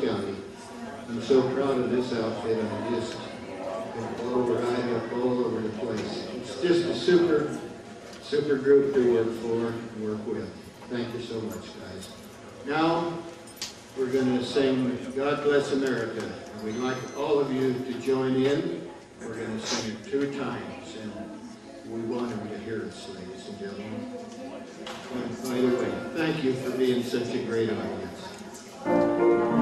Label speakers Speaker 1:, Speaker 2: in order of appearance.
Speaker 1: County. I'm so proud of this outfit. I'm just all over Idaho, all over the place. It's just a super, super group to work for and work with. Thank you so much, guys. Now, we're going to sing God Bless America. And we'd like all of you to join in. We're going to sing it two times, and we want them to hear us, ladies and gentlemen. And by the way, thank you for being such a great audience.